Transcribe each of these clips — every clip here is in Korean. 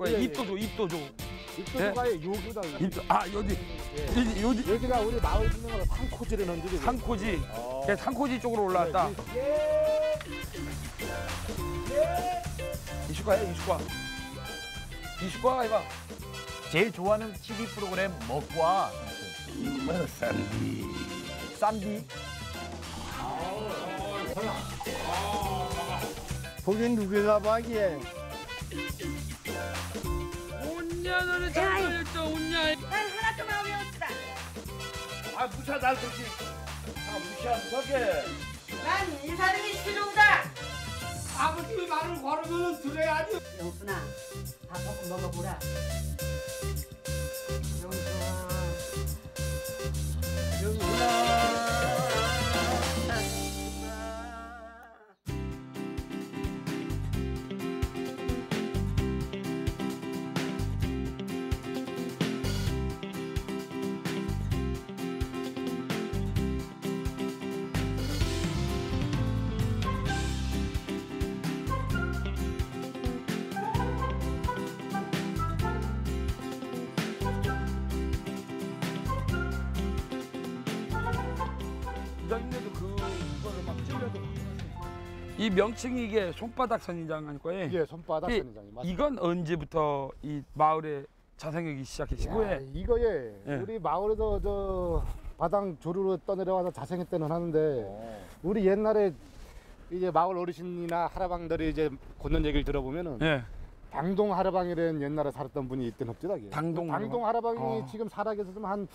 거예요. 예, 예. 입도 줘, 입도 줘. 입도가의 요기다. 입도 아 여기 예. 여기 여기 여기가 우리 마을 진영으로 산코지를 데고. 산코지. 걔 산코지 쪽으로 올라왔다. 이슈가야 이슈가. 이슈가 해봐. 제일 좋아하는 TV 프로그램 먹과 싼디. 쌈디 거긴 누구가 봐기에. 온냐 너네 잘 걸렸죠 온냐. 난 하나도 마음이 없다. 아 무사 날 그렇게 아 무시하는 거게 난 이 사람이 싫은다. 아버님이 말을 걸으면 들어야지. 영순아, 밥 조금 먹어보라. 부장님도 이 명칭이 이게 손바닥 선인장 아닐 거예요. 예, 손바닥 이- 선인장이 맞습니다. 이건 언제부터 이 마을에 자생하기 시작하시고 야, 예. 이거에 예. 우리 마을에서 저 바당 조류로 떠내려와서 자생했다는 하는데 우리 옛날에 이제 마을 어르신이나 할아방들이 이제 걷는 얘기를 들어보면은 예. 방동 할아방이라는 옛날에 살았던 분이 있던 흡지다기. 방동 방동 할아방이 어. 지금 살아계셔서 한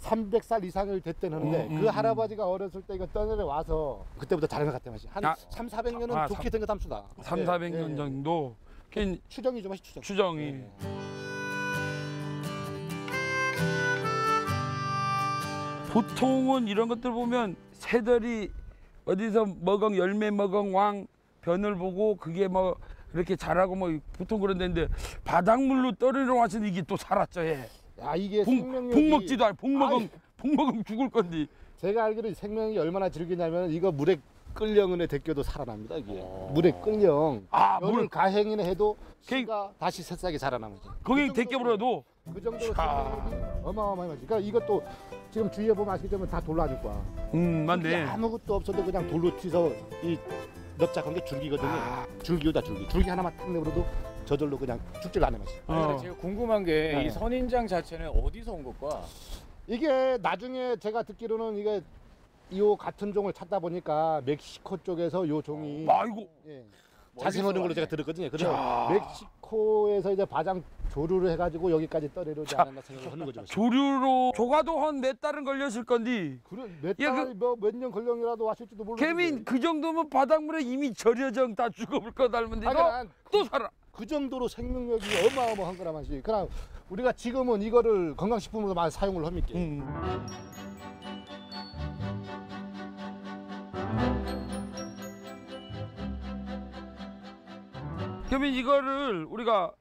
300살 이상을 됐다는데 음, 음, 그 음. 할아버지가 어렸을 때 이거 떠내려 와서 그때부터 자랑을 갔대 마시. 한 아. 3, 400년은 아, 좋게 된거 담수다. 3, 예, 400년 예, 예. 정도 걔 추정이죠, 마시 추정. 추정이 예. 보통은 이런 것들 보면 새들이 어디서 먹엉 열매 먹엉 왕 변을 보고 그게 뭐 이렇게 자라고 뭐 보통 그런 데인데 바닷물로 떨어져 와서 이게 또 살았죠 예. 야 이게 복, 생명력이 복 먹지도 않, 복 먹으면. 복 먹으면 죽을 건데. 제가 알기로 생명이 얼마나 질기냐면 이거 물에 끌령은에 데껴도 살아납니다 이게 어. 물에 끌령 아, 물 가행이나 해도 그- 씨가 다시 새싹이 자라나면서 거기 그 데껴버려도 그 정도로 어마어마하지 그러니까 이것도 지금 주위에 보면 아시기 때문에 다 돌라줄 거야 음 맞네. 아무것도 없어도 그냥 돌로 튀서 이 넓작한 게 줄기거든요 아. 줄기보다 줄기 줄기 하나만 탁 내버려도 저절로 그냥 죽질 않아 마시 어. 제가 궁금한 게 네. 이 선인장 자체는 어디서 온 것과 이게 나중에 제가 듣기로는 이게 이 같은 종을 찾다 보니까 멕시코 쪽에서 요 종이 아이고 예. 자생하는 걸로. 제가 들었거든요. 그래서 자. 멕시코에서 이제 바장 조류를 해가지고 여기까지 떠내려오지 않았나 생각을 하는 거죠. 조류로 조가도 한 몇 달은 걸렸을 건데. 그래 몇 야, 달, 뭐몇년 걸령이라도 왔을지도 모르겠는데. 개민 그 정도면 바닷물에 이미 절여정 다 죽어볼 거 닮은데 너난또 살아. 그 정도로 생명력이 어마어마한 거라만시. 그냥 우리가 지금은 이거를 건강식품으로 많이 사용을 합니까? 음. 그러면 이거를 우리가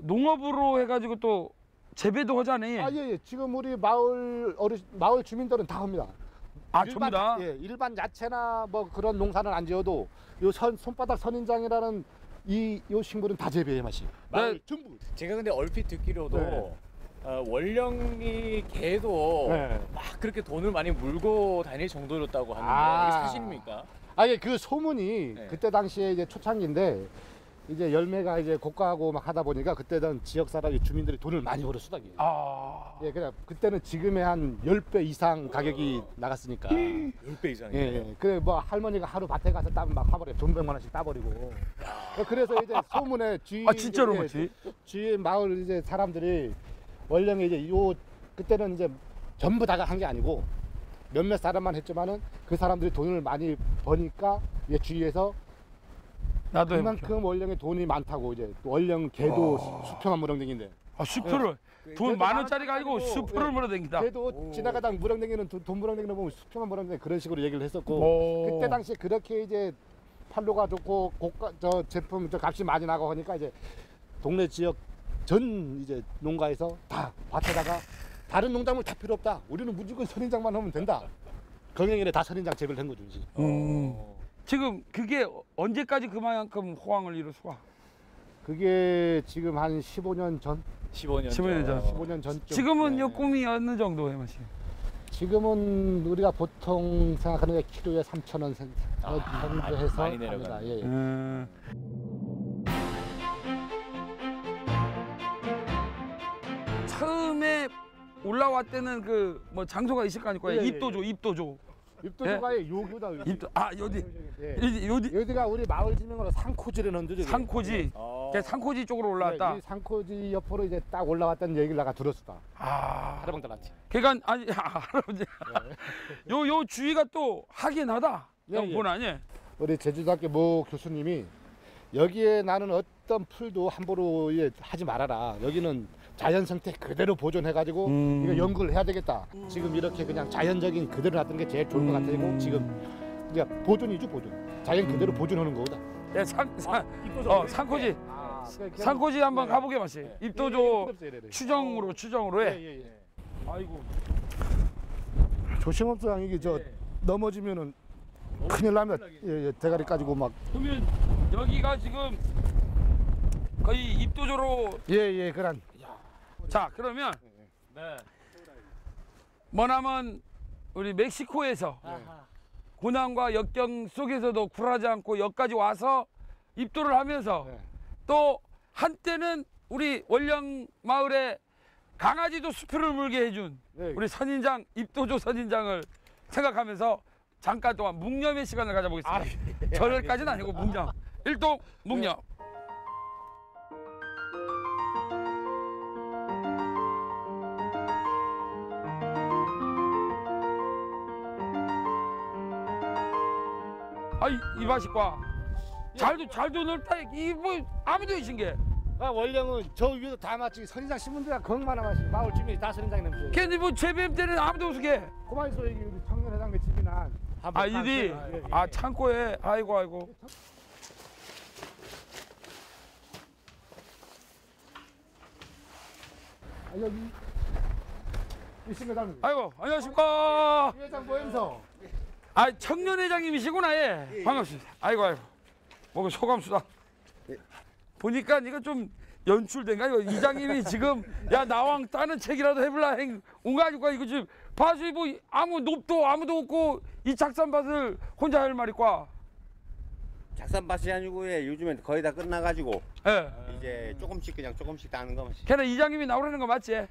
농업으로 해가지고 또 재배도 하잖아요. 아, 예, 예. 지금 우리 마을 어르 마을 주민들은 다 합니다. 아, 전부 다. 예, 일반 야채나 뭐 그런 농사는 안 지어도 요 선, 손바닥 선인장이라는 이 요 식물은 다 재배해 맛이. 마을 네. 전부. 제가 근데 얼핏 듣기로도 네. 어, 원령이 걔도 네. 막 그렇게 돈을 많이 물고 다닐 정도였다고 하는데 아. 사실입니까? 아예 그 소문이 네. 그때 당시에 이제 초창기인데 이제 열매가 이제 고가하고 막 하다 보니까 그때는 지역 사람 주민들이 돈을 많이 벌었수다기. 아. 예, 그냥 그때는 지금의 한 10배 이상 가격이 나갔으니까. 예, 10배 이상이네. 예. 그래 뭐 할머니가 하루 밭에 가서 따면 막 화벌에 돈 백만 원씩 따버리고. 그래서 이제 소문에 주위 아 진짜로 이제 맞지? 주위 마을 이제 사람들이 원령에 이제 요 그때는 이제 전부 다가 한 게 아니고 몇몇 사람만 했지만은 그 사람들이 돈을 많이 버니까 이제 주위에서 나도 해볼게. 그만큼 원령에 돈이 많다고 이제 또 원령 개도 어. 수평한 무릉댕인데 아 수표를 돈 그래도 만 원짜리가 아니고 수표를 예. 물어댕긴다. 걔도 오. 지나가다 무릉댕이는 돈, 돈 무릉댕이는 보면 수평한 무릉댕이 그런 식으로 얘기를 했었고 오. 그때 당시에 그렇게 이제 판로가 좋고 고가 저 제품 저 값이 많이 나고 하니까 이제 동네 지역 전 이제 농가에서 다 밭에다가 다른 농작물 다 필요 없다. 우리는 무조건 선인장만 하면 된다. 경영인에 다 선인장 재배를 한 거죠. 이제. 음. 어. 지금 그게 언제까지 그만큼 호황을 이룰 수가? 그게 지금 한 15년 전, 15년 15년 전. 15년 전쯤. 지금은 요 네. 꿈이 어느 정도에 맛이? 지금은 우리가 보통 생각하는 게 키로에 3천 원 정도 아, 많이- 해서 많이 합니다. 내려가네. 예, 예. 음. 처음에 올라왔 때는 그 뭐 장소가 있을 거 아닐 거예요. 예, 예, 입도조, 입도조. 입도조가의 요구다. 입도 아 여기 예. 여기 여기 여기가 우리 마을 지명으로 상코지라는 데죠. 상코지. 어. 걔 상코지 쪽으로 올라왔다. 네, 이 상코지 옆으로 이제 딱 올라왔다는 얘기를 내가 들었다. 아. 할아버지한테. 그러니까 아니 할아버지. 요요 주위가 또 하긴 하다. 예, 형 예. 보나니? 우리 제주대학교 모 교수님이 여기에 나는 어떤 풀도 함부로 예, 하지 말아라. 여기는 자연 상태 그대로 보존해가지고 음. 이거 연구를 해야 되겠다. 지금 이렇게 그냥 자연적인 그대로 놔두는 게 제일 좋을 것 음. 같아요. 지금 이제 보존이죠 보존. 자연 그대로 보존하는 거다. 예, 상, 상, 입도조. 어, 상코지. 아, 상코지 한번 네. 가보게 마시. 예, 입도조 예, 예, 예, 예. 추정으로 추정으로 해. 예, 예, 예. 아이고. 조심없어 이게 저 예. 넘어지면은 큰일 납니다. 예, 예, 대가리 가지고 막 그러면 여기가 지금 거의 입도조로 예 예 그런 자 그러면 네. 머나먼 우리 멕시코에서 고난과 역경 속에서도 굴하지 않고 여기까지 와서 입도를 하면서 네. 또 한때는 우리 원령 마을에 강아지도 수표를 물게 해준 네. 우리 선인장 입도조 선인장을 생각하면서 잠깐 동안 묵념의 시간을 가져보겠습니다. 절까지는 아니고 묵념. 일동 묵념. 아이 이바식과 잘도 잘도 넓다. 이뭐 아무도 이신 게. 아 원령은 저 위에도 다 맞지 선인장 신문대가 건만 하마시 마을 주민이 다 선인장 냄새. 걔네 뭐 재배임 때는 아무도 없게. 그만 있어 여기 우리 청년 회장의 집이나 아 이디 아 창고에. 아이고 아이고. 아, 여기 이신 회장님. 아이고 안녕하십니까. 이 회장 모임서. 아 청년 회장님이시구나 예. 반갑습니다. 아이고 아이고. 뭐그 소감 수다. 보니까 이거 좀 연출된가? 이거 이장님이 지금 야 나왕 따는 책이라도 해볼라 행 온가지고 이거 지금 봐서 뭐 아무 높도 아무도 없고 이 작산밭을 혼자 할 말이과 작산밭이 아니고 예, 요즘엔 거의 다 끝나가지고 예. 이제 조금씩 그냥 조금씩 따는 거만 시 걔네 이장님이 나오라는 거 맞지?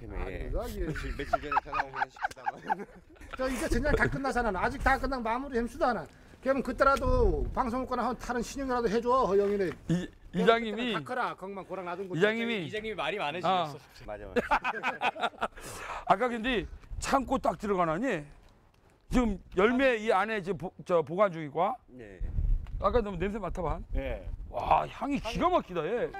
때문에 저기 며칠, 며칠 전에 전화 오면 싶다만 저 이제 전쟁 다 끝나잖아. 아직 다 끝난 마무리 햄수도 않아. 그러면 그때라도 방송국거나 한 타는 신용이라도 해줘 허영이네. 이 이장님이 다 커라. 거기만 고랑 놔둔 거. 이장님이 이장님이 말이 아. 많으시겠어. 맞아 맞아 아까 근데 창고 딱 들어가나니 지금 열매 이 안에 지금 보, 저 보관 중이고 네. 아까 너무 냄새 맡아봐 네. 와 향이 기가 막히다 얘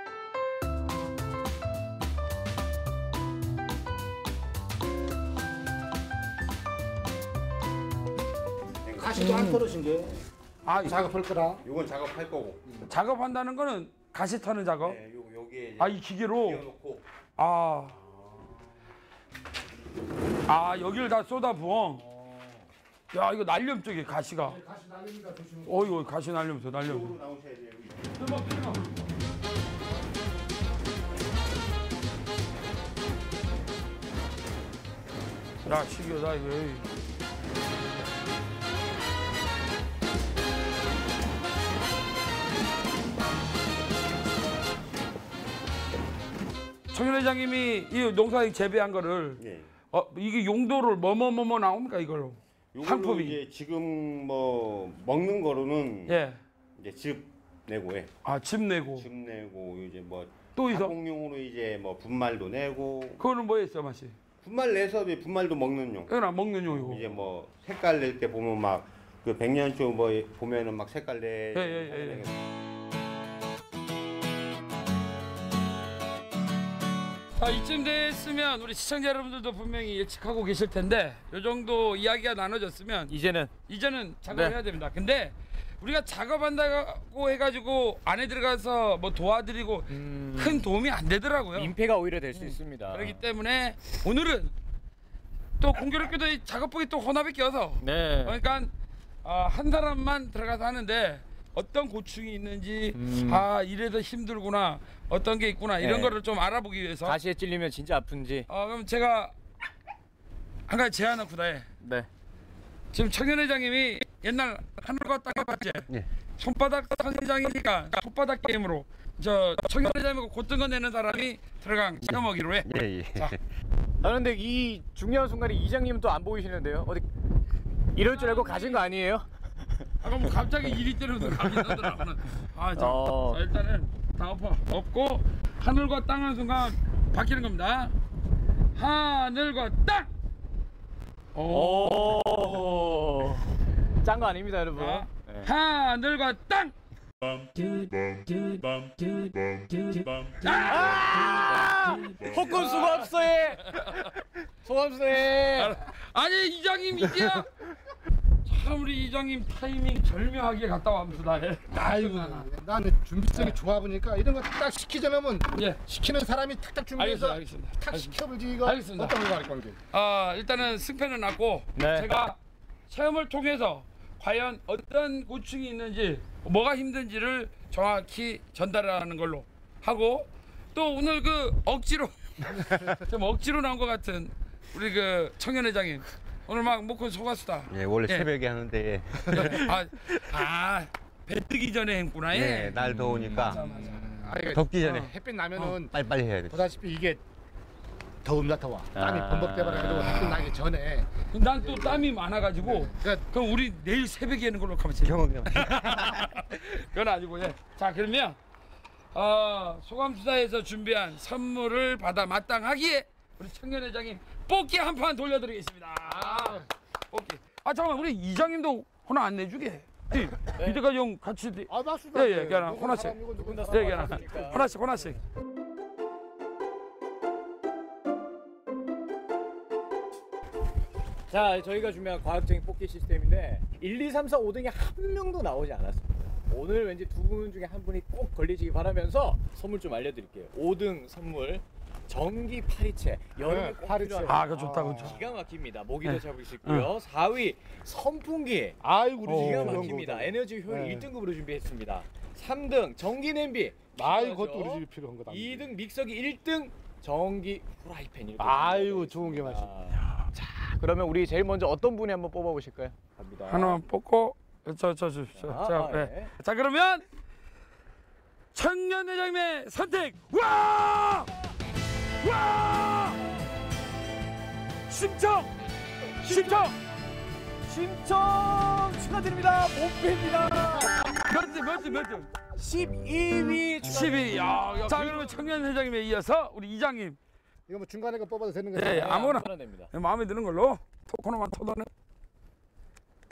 가시도 안 떨어진 게 아, 이 작업할 거라. 요건 작업할 거고 작업한다는 거는 가시 터는 작업 네, 요, 요게 이제 아 이 기계로 띄워놓고 아. 아 여기를 다 쏟아 부어 야 이거 날렵 쪽에 가시가 가시 날립니다. 조심. 어이구 가시 날려면서 날려면서 이쪽으로 나오셔야 돼요 여기. 야 신기하다 이거 청 회장님이 이 농사에 재배한 거를 예. 어 이게 용도를 뭐뭐뭐뭐 나옵니까 이걸로 요걸로 상품이. 이제 지금 뭐 먹는 거로는 예. 이제 즙 내고 예. 아집 내고 즙 내고 이제 뭐또 있어 가공용으로 이제 뭐 분말도 내고 그거는 뭐였어 맛이 분말 내서 이제 분말도 먹는 용. 이거나 먹는 용이고 이제 뭐 색깔 낼 때 보면 막 그 백년초 뭐 보면은 막 색깔 내. 예, 예, 예, 예. 자 이쯤 됐으면 우리 시청자 여러분들도 분명히 예측하고 계실 텐데 요 정도 이야기가 나눠졌으면 이제는 이제는 작업을 네. 해야 됩니다. 근데 우리가 작업한다고 해가지고 안에 들어가서 뭐 도와드리고 큰 도움이 안 되더라고요. 민폐가 오히려 될 수 있습니다. 그렇기 때문에 오늘은 또 공교롭게도 이 작업복이 또 혼합이 껴서 네. 그러니까 아, 한 사람만 들어가서 하는데 어떤 고충이 있는지 음. 아 이래서 힘들구나 어떤 게 있구나 이런 네. 거를 좀 알아보기 위해서 가시에 찔리면 진짜 아픈지. 어, 그럼 제가 한 가지 제안을 구다해 네. 지금 청년 회장님이 옛날 하늘과 땅의 봤지 예. 손바닥 회장이니까 손바닥 게임으로 저 청년 회장님하고 고등어 내는 사람이 들어간 시험하기로 해 예, 예. 자. 아 근데 이 중요한 순간에 이장님은 또 안 보이시는데요. 어디 이럴 줄 알고 가진 거 아니에요? 아까 뭐 갑자기 일이 때려서 가긴 하더라고는. 아, 자, 어. 자, 일단은 다 엎어. 엎고 하늘과 땅 하는 순간 바뀌는 겁니다. 하늘과 땅. 오. 오. 짠거 아닙니다, 여러분. 자, 네. 하늘과 땅. 아! 폭군 수고합소에. 소감소에. 아니 이장님 이제야. 참 우리 이장님 타이밍 절묘하게 갔다 왔습니다. 예. 아이고 나는 준비성이 좋아 보니까 이런 거 딱 시키자 놓으면 예. 시키는 사람이 탁탁 준비해서 알겠습니다. 알겠습니다. 탁 시켜버리지 이거 알겠습니다. 어떤 거 가릴 건데 아 일단은 승패는 났고 네. 제가 체험을 통해서 과연 어떤 고충이 있는지 뭐가 힘든지를 정확히 전달하는 걸로 하고 또 오늘 그 억지로 좀 억지로 나온 것 같은 우리 그 청년회장님 오늘 막 먹고 속았수다. 예, 원래 예. 새벽에 하는데. 아, 아, 배 뜨기 전에 했구나 예. 네, 날 더우니까. 맞아 맞아. 아, 이게 덥기 전에. 햇빛 나면은 빨리빨리 해야 돼. 보다시피 이게 더웁니다 더워 땀이 아. 범벅돼버려가지고 햇빛 나기 전에. 난 또 땀이 많아가지고 그러니까 그럼 우리 내일 새벽에 하는 걸로 가면 돼 경험이 그건 아니고 예. 자 그러면 어, 소감수사에서 준비한 선물을 받아 마땅하기에 우리 청년 회장님 뽑기 한 판 돌려드리겠습니다. 뽑기. 아 잠깐만 우리 이장님도 하나 안 내주게. 네. 이때까지 형 같이 네. 아 맞습니다 예, 예, 그냥. 누군 예, 그냥 하나씩 하나씩. 자, 저희가 준비한 과학적인 뽑기 시스템인데 1, 2, 3, 4, 5등이 한 명도 나오지 않았습니다. 오늘 왠지 두 분 중에 한 분이 꼭 걸리시기 바라면서 선물 좀 알려드릴게요. 5등 선물 전기 파리채 여름에 네, 꼭 파리채. 필요한 아, 그거 좋다, 그거 좋다. 기가 막힙니다. 모기도 네. 잡을 수 있고요. 4위 선풍기 아이고 우리 어. 기가 집에 막힙니다. 필요한 에너지 효율 네. 1등급으로 준비했습니다. 3등 전기 냄비. 아이 필요하죠. 그것도 우리 집에 필요한 거다 2등 믹서기 1등 전기 프라이팬 이렇게 아이고 좋은 게 맛있어 아, 자, 그러면 우리 제일 먼저 어떤 분이 한번 뽑아 보실까요? 갑니다. 하나만 뽑고 저저 저. 저, 자, 자, 아, 네. 네. 자 그러면 청년 회장님의 선택. 와! 와! 심청! 심청! 신청 축하드립니다. 못패입니다. 몇 등, 몇 등, 몇 등? 12위 12. 야, 야. 자, 그러면 청년 회장님에 이어서 우리 이장님 이거 뭐 중간에 거 뽑아도 되는 예, 거죠? 예. 아무거나. 됩니다. 마음에 드는 걸로 토코너만 터도는.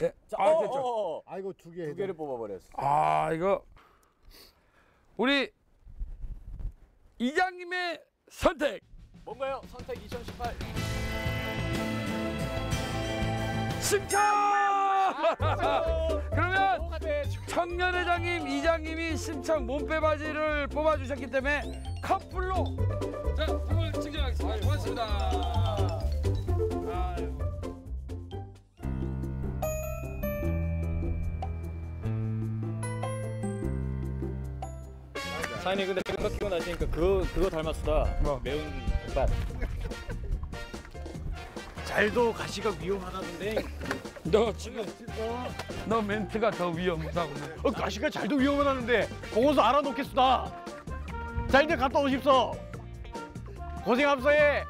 예. 자, 아, 어, 됐죠. 어, 어. 아이고 두개 두 개를 뽑아 버렸어. 아, 이거 우리 이장님의 선택. 뭔가요? 선택 2018. 심청! 그러면 똑같아. 청년회장님, 이장님이 심청 몸빼 바지를 뽑아주셨기 때문에 커플로 자 선물 증정하겠습니다. 고맙습니다. 아유. 사장님 근데 생각하고 나시니까 그거 그거 닮았수다. 뭐? 매운 닭발. 잘도 가시가 위험하다던데. 너 지금 너 멘트가 더 위험하다고. 어, 가시가 잘도 위험하다는데 보고서 알아놓겠수다. 자 이제 갔다 오십소. 고생합소에.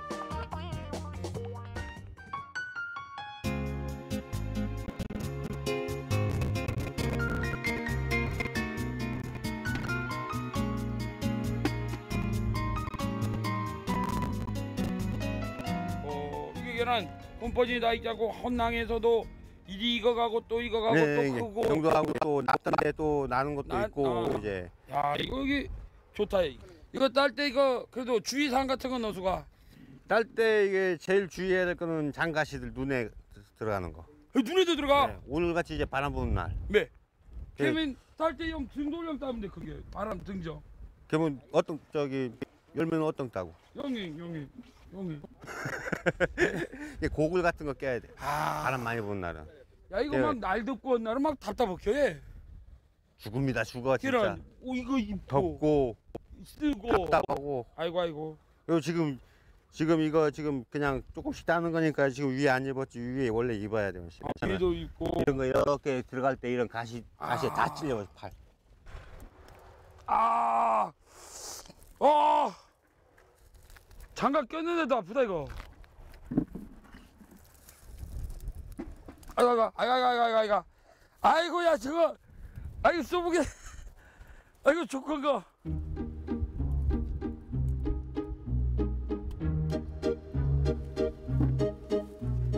계란 홈퍼진이 다 있자고 혼낭에서도 이리 익어가고 또 익어가고 또 네, 이게 크고. 정도 하고 또 났던데 또 나는 것도 나- 있고 어. 이제 야 이거 여기 좋다. 이거 딸 때 이거 그래도 주의사항 같은 건 넣어수가. 딸 때 이게 제일 주의해야 될 거는 장가시들 눈에 들어가는 거. 눈에도 들어가. 네, 오늘 같이 이제 바람 부는 날. 네. 네. 그러면 딸 때 형 등돌령 따면 돼 그게 바람 등정. 그러면 어떤 저기 열면 어떤 따고. 형님 형님 형님. 이게 고글 같은 거 껴야 돼. 아. 바람 많이 부는 날은. 야 이거 예. 막날 덥고 온 날은 막 답답해. 죽습니다 죽어 진짜 이런 오 이거 입고 덥고 쓰고 답답하고 아이고 아이고 그리고 지금 지금 이거 지금 그냥 조금씩 따는 거니까 지금 위에 안 입었지 위에 원래 입어야 돼요 아, 뒤에도 입고 이런 거 이렇게 들어갈 때 이런 가시 가시에 아. 다 찔려 팔 아, 어, 장갑 꼈는데도 아프다 이거. 아이고 아이고 아이고 아이고 아이고 아이고. 아이고 야 저거. 아이고 쏘보게 아이고 조건 거.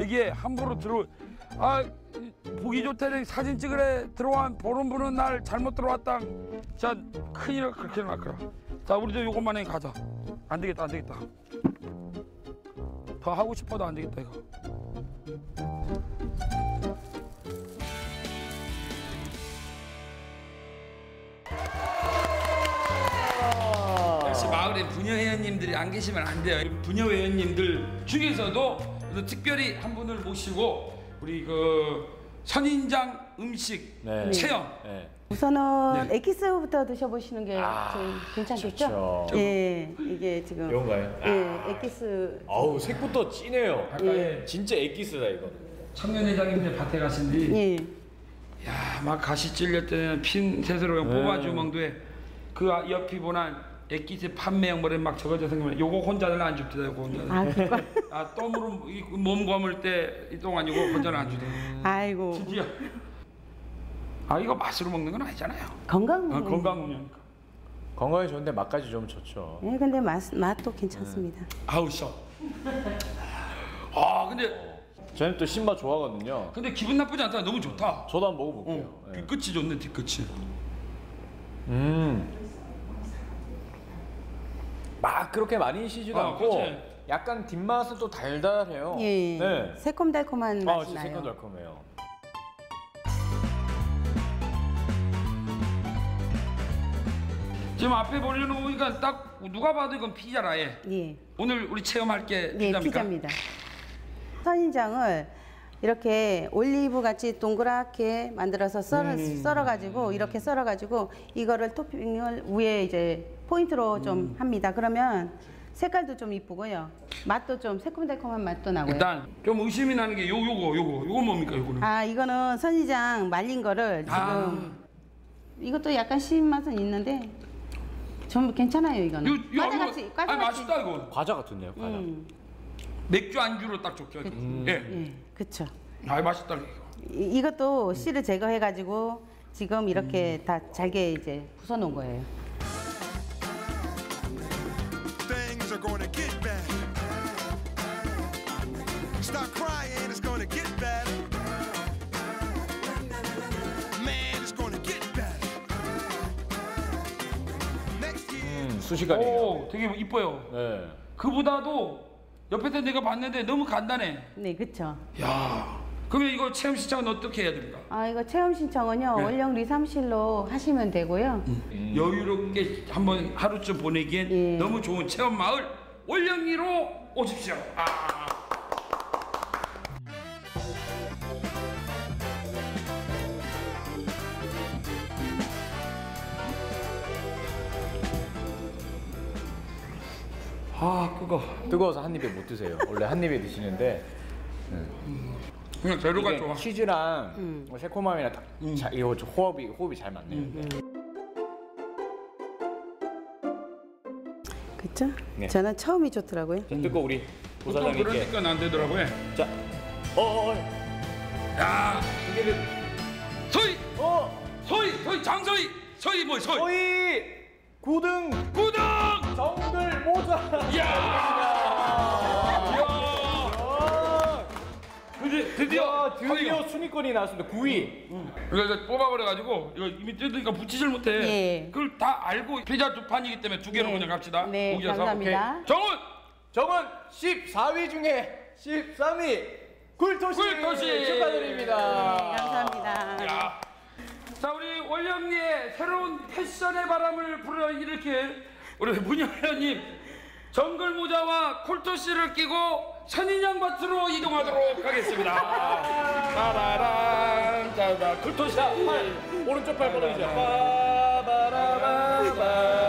이게 함부로 들어 아 이- 보기 좋다는 사진 찍으래. 들어와 보는 분은 날 잘못 들어왔다. 자 큰일 그렇게 났거라 자 우리도 요것만 해 가자. 안 되겠다 안 되겠다. 더 하고 싶어도 안 되겠다 이거. 역시 마을에 부녀 회원님들이 안 계시면 안 돼요. 부녀 회원님들 중에서도 특별히 한 분을 모시고 우리 그 선인장 음식 네. 체험 네. 우선은 네. 에키스부터 드셔보시는 게 아, 제일 괜찮겠죠? 좋죠. 예, 이게 지금 이건가요? 예, 에키스 아우 색부터 진해요. 아까 진짜 엑기스다 이거. 청년 회장님들 밭에 가신 뒤 예. 야 막 가시 찔릴 때는 핀 셋으로 그냥 네. 뽑아주멍도에 그 옆이 보난 액기스 판매형 뭐래 막 적어져 생기면 요거 혼자는 안 줍니다 요거 혼자는 아, 그거. 아 똥으로 이 몸 감을 때이똥 아니고 혼자는 안 주대 아이고. 드디어 아 이거 맛으로 먹는 건 아니잖아요 건강. 아, 건강 음료니까 건강에 좋은데 맛까지 좀 좋죠. 예, 근데 맛 맛도 괜찮습니다. 아우 셔. 아 근데 저는 또 신맛 좋아하거든요. 근데 기분 나쁘지 않다. 너무 좋다. 저도 한번 먹어볼게요. 어, 네. 뒤끝이 좋네 뒤끝이. 음. 막 그렇게 많이 시지도 어, 않고 그치. 약간 뒷맛은 또 달달해요. 예. 네. 새콤달콤한 아, 맛이 진짜 나요. 새콤달콤해요. 지금 앞에 올려놓으니까 딱 누가 봐도 이건 피자라 얘. 예. 오늘 우리 체험할 게 예, 피자입니까? 피자입니다. 선인장을 이렇게 올리브 같이 동그랗게 만들어서 썰어, 음. 썰어가지고 이렇게 썰어가지고 이거를 토핑을 위에 이제 포인트로 좀 음. 합니다. 그러면 색깔도 좀 이쁘고요. 맛도 좀 새콤달콤한 맛도 나고요. 일단 좀 의심이 나는 게 요 요거 요거 요거 뭡니까 요거는? 아 이거는 선인장 말린 거를 지금 아. 이것도 약간 신 맛은 있는데 좀 괜찮아요 이거는. 요, 요, 과자 같이 이거, 과자같이. 아니 맛있다 이거. 과자 같은데요, 과자. 음, 맥주 안주로 딱 좋게. 예. 예, 그렇죠. 아 맛있다 이거. 이, 이것도 씨를 제거해가지고 지금 이렇게 다 잘게 이제 부숴놓은 거예요. 수시간이에요. 오 되게 이뻐요. 네. 그보다도 옆에서 내가 봤는데 너무 간단해. 네, 그렇죠. 야. 그러면 이거 체험 시청은 어떻게 해야 됩니까? 아 이거 체험 신청은요 네. 원령 리삼실로 하시면 되고요. 여유롭게 한번 하루쯤 보내기엔 예. 너무 좋은 체험 마을 월령리로 오십시오. 아. 아 그거. 뜨거워서 한 입에 못 드세요. 원래 한 입에 드시는데. 그냥 재료가 좋아. 치즈랑 뭐 새콤함이랑 딱 자, 이거 좀 호흡이 호흡이 잘 맞네요. 그렇죠? 네. 저는 처음이 좋더라고요. 자, 뜨거 우리 보통 보사장님께. 식은 안 되더라고요. 자, 어, 어, 어, 야 이게 소희 어, 소희 소희 장소희 소희 뭐 소희 저희 구등 구등 정글 모자. 야! 야! 근데 드디어 야, 드디어 소희가 순위권이 나왔습니다. 9위. 이거, 이거 뽑아버려가지고 이거 이미 뜯으니까 붙이질 못해. 예. 그걸 다 알고 피자 두 판이기 때문에 두 개로 네. 그냥 갑시다. 네, 고기여서. 감사합니다. 오케이. 정훈 정은 14위 중에 13위 굴토시 굴토시. 축하드립니다. 네, 감사합니다. 야. 자 우리 월령리의 새로운 패션의 바람을 불어일으킬 우리 문영현님 정글 모자와 콜토시를 끼고 선인장 밭으로 이동하도록 하겠습니다. 바라람 자자 콜토시야 오른쪽 팔 뻗어주세요. 빠바라바바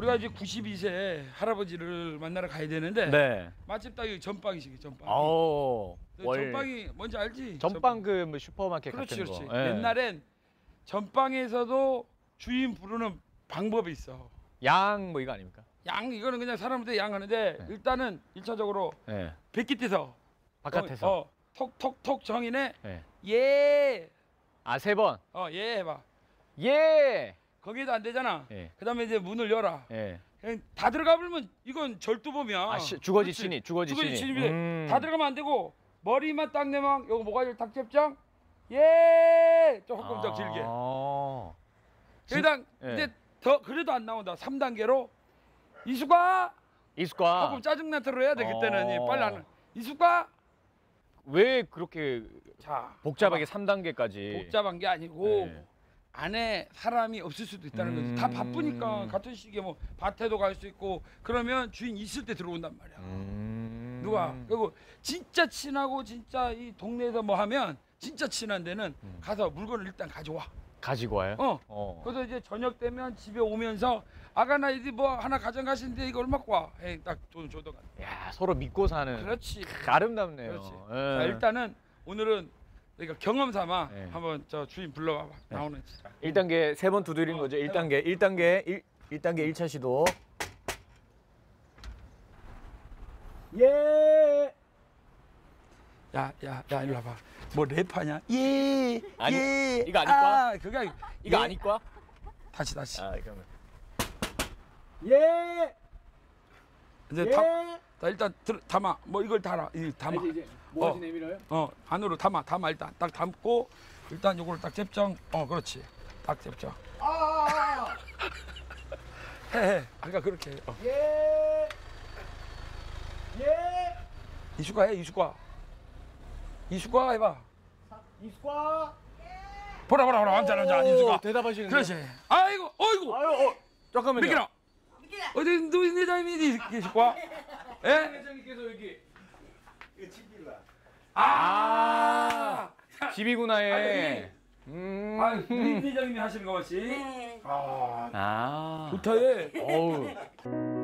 우리가 이제 92세 할아버지를 만나러 가야 되는데 네. 마침 딱 여기 전빵이시기 전빵. 어. 그월 전빵이 뭔지 알지? 전빵 그뭐 슈퍼마켓 그렇지 같은 그렇지. 거. 예. 옛날엔 전빵에서도 주인 부르는 방법이 있어. 양뭐 이거 아닙니까? 양 이거는 그냥 사람한테 양 하는데 네. 일단은 일차적으로 예. 백기띠서 바깥에서. 어, 어, 톡톡톡 정인에 예. 예. 아, 세 번. 어, 예 해봐. 예. 거기도 안 되잖아. 예. 그다음에 이제 문을 열어. 예. 그냥 다 들어가 버리면 이건 절도범이야. 아, 시, 주거지 그렇지. 친이, 주거지 친이. 친인데 음. 다 들어가면 안 되고 머리만 딱 내면 요거 뭐가 딱 접장. 예. 조금 더 길게. 아. 일단 예. 이제 더 그래도 안 나온다. 3단계로 이수가 이수과. 조금 짜증나도록 해야 돼 그때는 어. 예, 빨리 안 해. 이수가 왜 그렇게 자 복잡하게 봐봐. 3단계까지? 복잡한 게 아니고 예. 안에 사람이 없을 수도 있다는 음. 거지. 다 바쁘니까 같은 시기에 뭐 밭에도 갈 수 있고 그러면 주인 있을 때 들어온단 말이야. 음. 누가 그리고 진짜 친하고 진짜 이 동네에서 뭐 하면 진짜 친한 데는 음. 가서 물건을 일단 가져와. 가지고 와요? 어. 어. 그래서 이제 저녁 되면 집에 오면서 아가 나 이디 뭐 하나 가져가시는데 이거 얼마 과? 해, 딱돈 줘도 가. 야, 서로 믿고 사는 그렇지. 크, 아름답네요. 그렇지. 예. 자 일단은 오늘은 그러니까 경험 삼아 네. 한번 저 주인 불러봐봐. 나오는지. 1단계 세 번 두드리는 거죠. 1단계. 1단계 1 1단계 1차 시도. 예. 야, 야, 야, 일로 와봐. 뭐 랩하냐? 예, 아니, 예. 이거 아닐까? 아, 그게 아니- 이거 예. 아닐까? 다시, 다시. 아, 그러면. 예. 이제 예. 다, 자, 일단 들, 담아. 뭐 이걸 달아. 이 담아. 이제 뭐지 내밀어요? 어, 안으로 담아, 담아 일단. 딱 담고 일단 요걸 딱 접정. 어, 그렇지. 딱 접정. 아. 해, 해. 아까 그렇게. 해. 어. 예. 예. 이수가 해, 이수가. 이수가 해봐. 이수과. 보라, 보라, 보라. 앉아, 앉아, 이수가. 대답하시는 그렇지. 아이고, 어이구. 아유, 어. 잠깐만요. 미기라. 어디 누이 내장님이 이수가? 예? 회장님께서 여기 아. 집이구나 아니, 예. 음. 아, 누이 내장님이 하시는 거 맞지? 아, 아. 좋다 얘. 어우.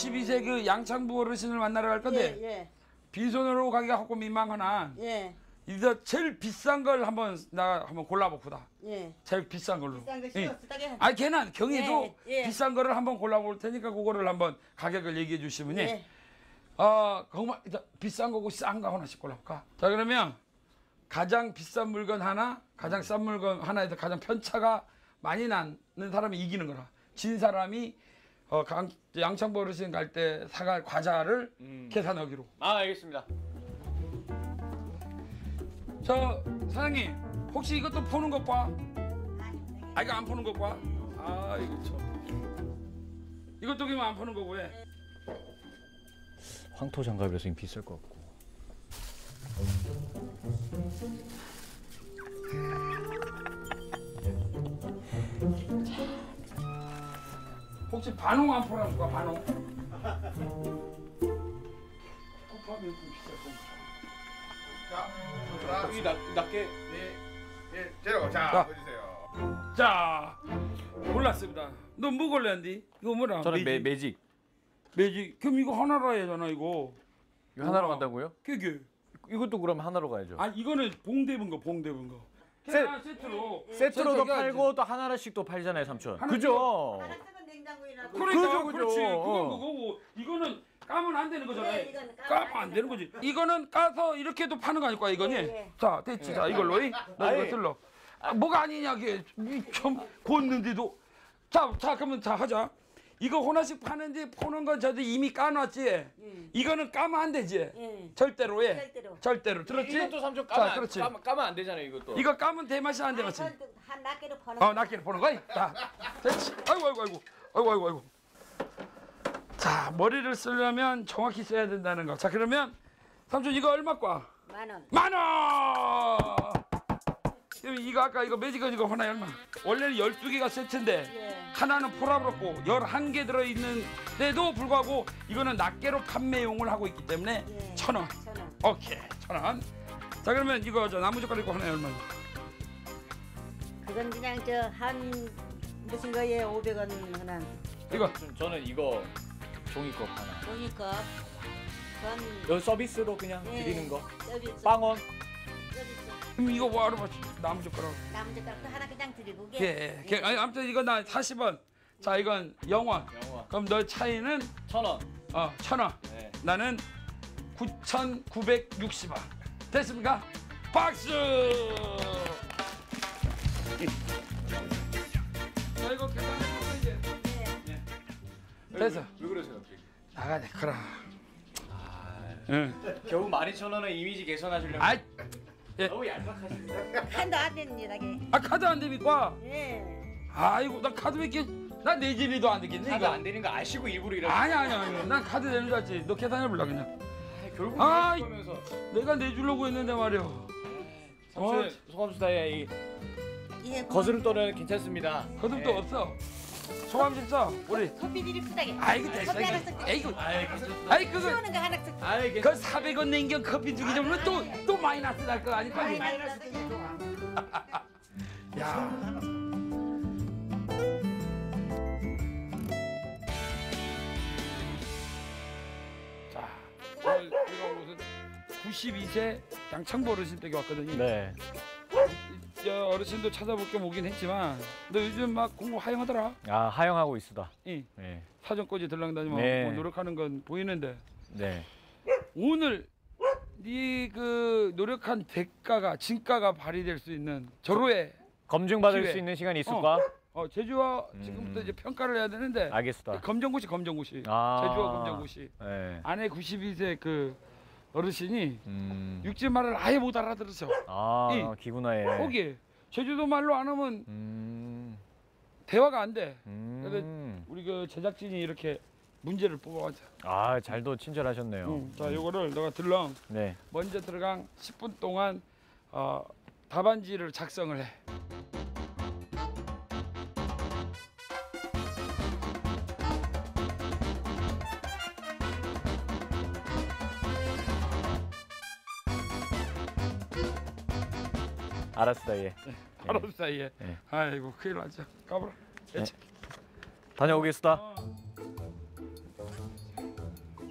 92세 그 양창부 어르신을 만나러 갈 건데 예, 빈손으로 가기가 하고 민망하나 예, 이제 제일 비싼 걸 한번 나 한번 골라보구다. 예. 제일 비싼 걸로. 비싼 거 예. 아니 걔는 경희도 예, 예. 비싼 거를 한번 골라볼 테니까 그거를 한번 가격을 얘기해 주시면 예. 어 정말 비싼 거고 싼 거 하나씩 골라볼까? 자 그러면 가장 비싼 물건 하나, 가장 싼 물건 하나에서 가장 편차가 많이 나는 사람이 이기는 거라. 진 사람이 어, 강, 양창보 어르신 갈 때 사갈 과자를 계산하기로. 아, 알겠습니다. 저 사장님 혹시 이것도 푸는 것 봐? 아 이거 안 푸는 것 봐? 아 이거 참. 이것도 그러면 안 푸는 거고 왜? 황토 장갑이라서 좀 비쌀 것 같고. 혹시 반홍 안 푸는 거야 반홍? 좀 비쌀 건가? 여기 낮, 낮게 예, 재료 자, 자. 보여주세요. 자 골랐습니다. 너뭐 골랐니? 이거 뭐라? 저는 매, 매직. 매직. 그럼 이거 하나로 해야잖아 이거. 이거 하나로 간다고요? 그게. 이것도 그럼 하나로 가야죠. 아 이거는 봉대분 거 봉대분 거. 세- 하나 세트로. 세트로도 팔고 또 하나씩 또 팔잖아요, 삼촌. 하나 그죠? 그러니까 그죠, 그죠. 그렇지. 그건 어. 그거고 이거는 까면 안 되는 거잖아. 네, 이거는 까면 까면 안안 되는 거지. 이거는 까서 이렇게도 파는 거 아닐까 이거니? 예, 예. 자 됐지. 자 이걸로 이. 너 아니. 이거 쓸러. 아, 뭐가 아니냐 이게 좀 걷는데도. 자, 자 그러면 자 하자. 이거 하나씩 파는데 포는 건 저도 이미 까놨지. 예. 이거는 까면 안 되지. 예. 절대로 해. 절대로. 절대로. 들었지? 이것도 삼촌 자, 까면, 그렇지. 까면, 까면 안 되잖아요, 이것도. 이거 까면 대맛이 안 대맛이. 한 낱개로 버는 어, 낚기를 보는 거야. 자, 됐지. 아이고, 아이고, 아이고. 아이고 아이고 아이고. 자 머리를 쓰려면 정확히 써야 된다는 거. 자 그러면 삼촌 이거 얼마 과? 만 원. 만 원. 그럼 이거 아까 이거 매직건 이거 하나에 얼마? 원래는 12개가 세트인데 예. 하나는 포라브롭고 11개 들어있는데도 불구하고 이거는 낱개로 판매용을 하고 있기 때문에 예. 천 원. 천 원. 오케이 천 원. 자 그러면 이거 저 나무 젓가락 이거 하나에 얼마? 그건 그냥 저 한 무슨 거에 500원 하나. 이거 저는 이거 종이컵 하나. 그건 여 서비스로 그냥 예. 드리는 거. 서비스. 빵원. 서비스. 그럼 이거 뭐 하러 봐? 나무 젓가락. 남젓가락도 하나 그냥 드리고 예. 예. 아니 아무튼 이거 나 40원. 자 이건 0원. 영화. 그럼 너 차이는 천 원. 어, 천 원. 네. 나는 9,960원. 됐습니까? 박수! 자, 이거 계산해 이제. 됐어. 왜 그러세요? 나가 내 거라. 응. 겨우 12,000원에 이미지 개선하시려면 아, 예. 너무 얄팍하십니다. 한도 안 됩니다. 이게. 아 카드 안 됩니까? 예. 아이고, 나 카드 몇 개? 나 내진이도 안 되겠네 카드 이거. 안 되는 거 아시고 일부러 이러. 아니 아니 아니. 난 카드 되는 줄 알지. 너 계산해 볼라 그냥. 결국 아, 아, 거면서 내가 내주려고 했는데 말이야. 삼촌 소감수다에 이 예. 거스름돈은 괜찮습니다. 거듭도 네. 없어. 소감 진짜 우리. 커피 드리 푸다게. 아이고 됐어. 커피 하나. 아이고. 아이 그거 시원한 거 하나 쓱. 아이 그 400원 냉겨 커피 두개 정도면 또또 마이너스 날 거 아니까. 마이너스. 야. 자, 오늘 우리가 무슨 92세 양창보 어르신 댁에 왔거든요. 네. 저 어르신도 찾아볼 겸 오긴 했지만 너 요즘 막 공부 하영하더라. 아 하영하고 있수다. 이 네. 사전까지 들랑다니면 네. 뭐 노력하는 건 보이는데 네. 오늘 네 그 노력한 대가가 진가가 발휘될 수 있는 절호의 검증 받을 기회. 수 있는 시간이 있을까? 어, 제주와 지금부터 음. 이제 평가를 해야 되는데 알겠습니다. 검정고시 검정고시 아. 제주와 검정고시 네. 아내 92세 그 어르신이 음. 육지 말을 아예 못 알아들으셔 아 이- 기구나에. 거기 제주도 말로 안 하면 음. 대화가 안 돼 음. 우리 그 제작진이 이렇게 문제를 뽑아왔자 아 잘도 친절하셨네요. 응. 자 요거를 내가 들렁 네. 먼저 들어간 10분 동안 어, 답안지를 작성을 해 알았습니다. 예. 바로 사이에 네. 아이고 큰일 났죠 가보라 다녀오겠습니다. 어.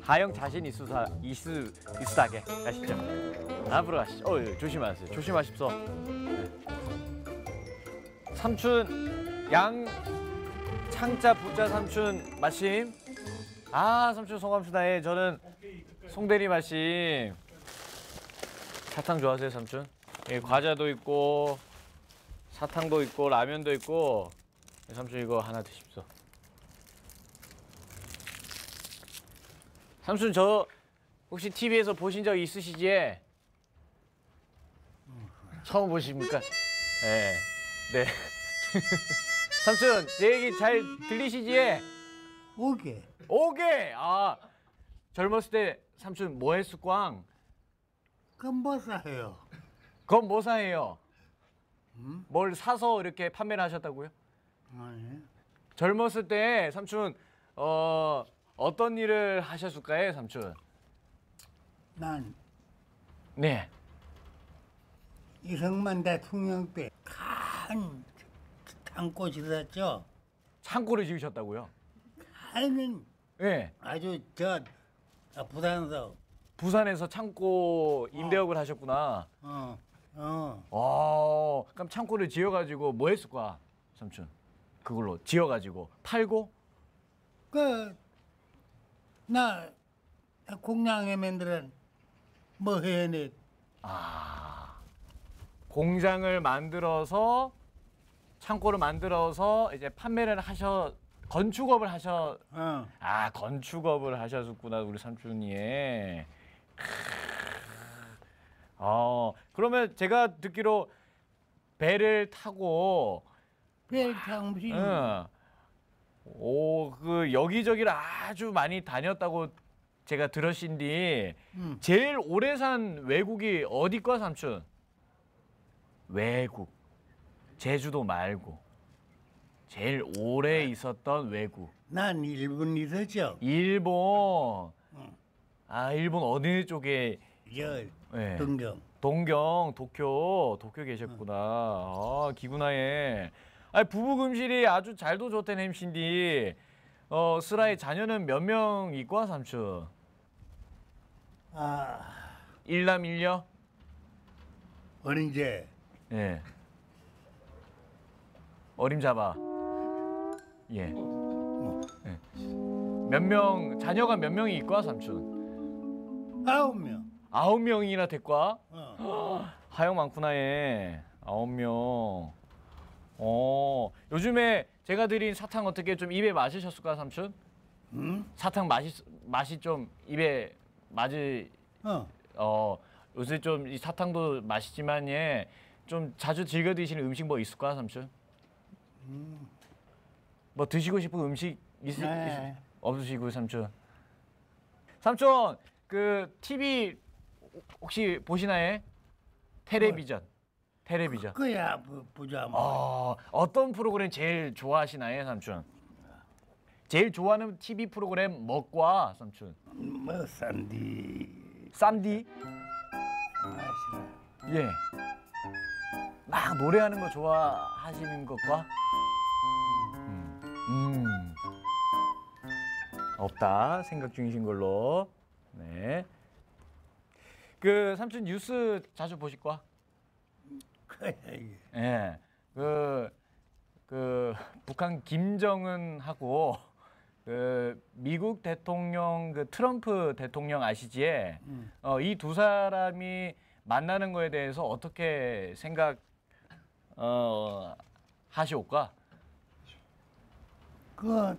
하영 자신 있으사 있으 있으다게 가시죠. 앞으로 가시죠. 어, 예, 조심하세요. 조심하십시오. 네. 삼촌 양 창자 부자 삼촌 마심. 아 삼촌 송감수다에 저는 송대리 마심. 사탕 좋아하세요 삼촌? 예, 과자도 있고 사탕도 있고 라면도 있고 삼촌 이거 하나 드십시오. 삼촌 저 혹시 TV에서 보신 적 있으시지? 처음 보십니까? 네. 네. 삼촌 제 얘기 잘 들리시지? 오게 오게. 아 젊었을 때 삼촌 뭐 했을 꽝? 사해요 그건 뭐 사예요? 뭘 사서 이렇게 판매를 하셨다고요? 아니 젊었을 때 삼촌 어 어떤 일을 하셨을까요, 삼촌? 난 네. 이승만 대통령 때큰 창고 지었죠 창고를 지으셨다고요? 하는 네. 아주 저 아, 부산에서 부산에서 창고 임대업을 하셨구나. 어, 어, 어, 그럼 창고를 지어가지고 뭐 했을 거야, 삼촌? 그걸로 지어가지고 팔고? 그, 나, 공양에 만들은 뭐 해내, 아, 공장을 만들어서 창고를 만들어서 이제 판매를 하셔 건축업을 하셔 어, 아 건축업을 하셨구나 우리 삼촌이. 크으. 어 그러면 제가 듣기로 배를 타고 벨창시 응, 오, 그 여기저기를 아주 많이 다녔다고 제가 들었신디 음. 제일 오래 산 외국이 어디과 삼촌? 외국. 제주도 말고. 제일 오래 있었던 외국. 난 일본 있었죠. 일본. 아, 일본 어느 쪽에 저 예. 동경. 동경, 도쿄, 도쿄 계셨구나. 아, 기구나에. 아, 부부 금실이 아주 잘도 좋던 햄신디. 어, 슬아의 자녀는 몇 명 있고 삼촌? 아 일남 일녀? 어린제 예. 어림잡아. 예. 예. 몇 명, 자녀가 몇 명이 있고 삼촌? 아홉 명. 아홉 명이나 됐과? 어. 하영 많구나 예. 아홉 명. 어 요즘에 제가 드린 사탕 어떻게 좀 입에 맞으셨을까 삼촌? 응? 사탕 맛이 맛이 좀 입에 맞을 어. 어 요새 좀 이 사탕도 맛있지만 예좀 자주 즐겨 드시는 음식 뭐 있을까 삼촌? 뭐 드시고 싶은 음식 있, 네. 있 없으시고 삼촌? 삼촌 그 TV 혹시 보시나요? 텔레비전 텔레비전. 그야 부- 부자 뭐. 어, 어떤 프로그램 제일 좋아하시나요, 삼촌? 제일 좋아하는 TV 프로그램 뭐과 삼촌? 뭐 싼디. 쌈디? 아시라. 예. 막 노래하는 거 좋아하시는 것과? 음. 음. 없다 생각 중이신 걸로. 네. 그 삼촌 뉴스 자주? 그야 이게. 예. 그, 그 북한 김정은하고 그 미국 대통령 그 트럼프 대통령 아시지에 음. 어, 이 두 사람이 만나는 거에 대해서 어떻게 생각 어, 하시올까? 그,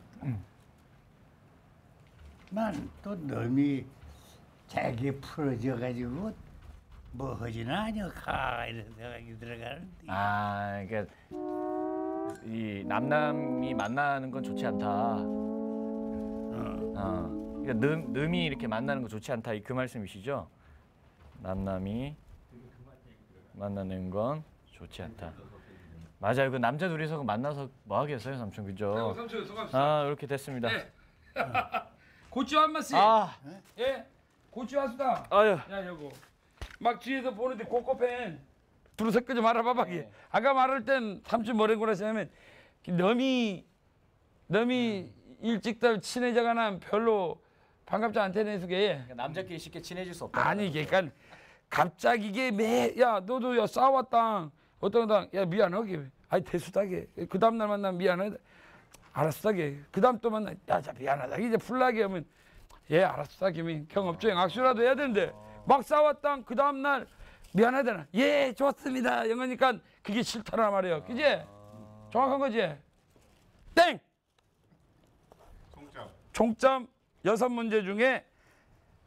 난또 놈이 자기 풀어져 가지고 뭐 하지나 아니요 가 이런 생각이 들어가는데 아 그러니까 이 남남이 만나는 건 좋지 않다. 어. 어. 그러니까 늠이 이렇게 만나는 거 좋지 않다 이 그 말씀이시죠? 남남이 만나는 건 좋지 않다. 맞아요. 그 남자 둘이서 그 만나서 뭐 하겠어요, 삼촌 그죠? 아, 삼촌 수고하셨습니다. 아 이렇게 됐습니다. 네. 고추 한 마씩. 아. 예. 고추 하수다. 아유. 야 여보. 막 뒤에서 보는데 꼬꼬팬 두루 섞지 말아봐봐. 네. 아까 말할 땐 삼촌 뭐라고 그러시냐면 너미 너미 일찍들 친해져가나 별로 반갑지 않다는 속에 그러니까 남자끼리 쉽게 친해질 수 없다. 아니 그러니까 갑자기 이게 매야 너도 야 싸웠다 어떤 거야 미안하게 아니 대수다게 그 다음 날 만나면 미안하다 알았다게 그 다음 또 만나 야자 미안하다 이제 풀나게 하면 예 알았다게 미 경업주행 악수라도 해야 되는데. 막 싸웠다 그 다음 날 미안하다나 예 좋습니다. 영어니까 그게 싫다란 말이에요. 그지? 정확한 거지? 땡! 총점. 총점 여섯 문제 중에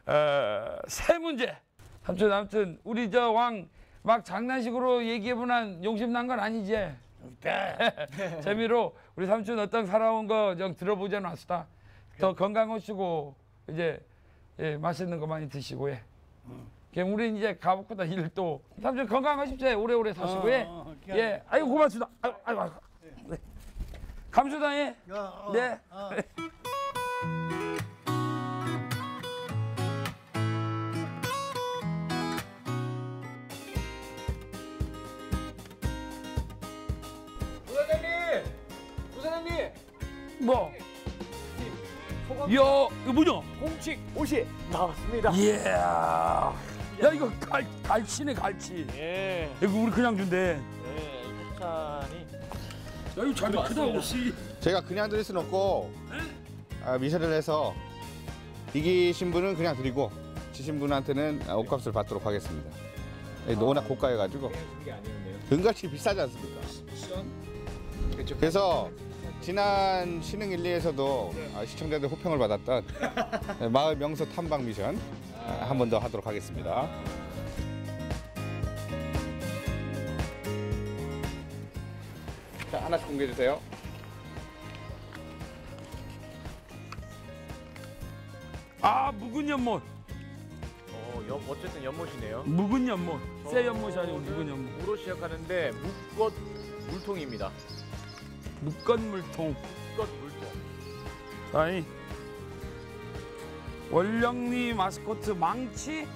어, 세 문제. 삼촌 아무튼 우리 저 왕 막 장난식으로 얘기해보난 용심 난 건 아니지. 재미로 우리 삼촌 어떤 살아온 거 좀 들어보자 놨다. 더 건강하시고 이제 예, 맛있는 거 많이 드시고 예. 그럼 우리 이제 가보다 일도 삼촌 건강하십시오. 오래오래 사시고 예. 어, 어, 예. 아이고 고맙습니다. 아이고 아이고. 아이고. 네. 감사다 예. 어, 어, 네. 어. 부사장님, 부사장님, 뭐? 야, 이거 뭐냐? 공식 옷이 나왔습니다. 예. 야, 이거 갈 갈치네 갈치. 예, 이거 우리 그냥 준대. 예, 이 협찬이 야, 이거 잘 크다 옷이. 제가 그냥 드릴 수는 없고 아, 미세를 해서 이기신 분은 그냥 드리고 지신 분한테는 아, 옷값을 받도록 하겠습니다. 예, 워낙 고가여가지고 그게 아니었네요. 등같이 비싸지 않습니까? 그래서 지난 신흥 1, 2에서도 네. 아, 시청자들 호평을 받았던 네, 마을 명소 탐방 미션 아. 한번 더 하도록 하겠습니다. 아... 자, 하나씩 공개해 주세요. 아, 묵은 연못! 어, 어쨌든 연못이네요. 묵은 연못. 새 연못이 아니고 묵은 연못. 물로 시작하는데 묵꽃 물통입니다. 묵건 물통. 묵꽃 물통. 아니 원령리 마스코트 망치